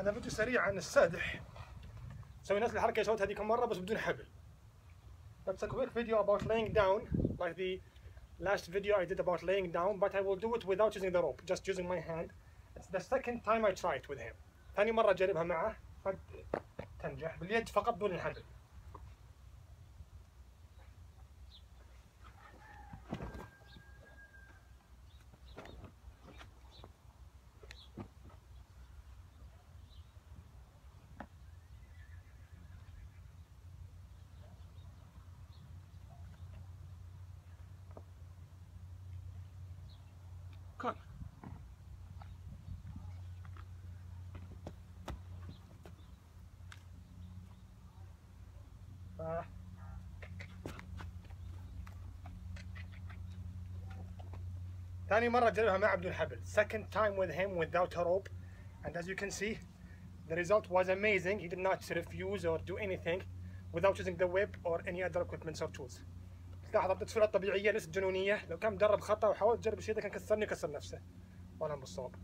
هذا فيديو سريع عن السدح سوي نفس الحركة اللي سويتها هذيك المرة بس بدون حبل That's a quick video about laying down like the last video I did about laying down but I will do it without using the rope just using my hand It's the second time I it with him ثاني مرة أجربها معه تنجح باليد فقط دون الحبل كون ف- ثاني مرة أجربها مع بدون حبل second time with him without a rope and as you can see the result was amazing he did not refuse or do anything without using the whip or any other equipment or tools تلاحظ ردة فعله طبيعية ليست جنونية. لو كان مدرب خطأ وحاول تجرب الشيء ده كان كسرني كسر نفسه. وأنا بالصواب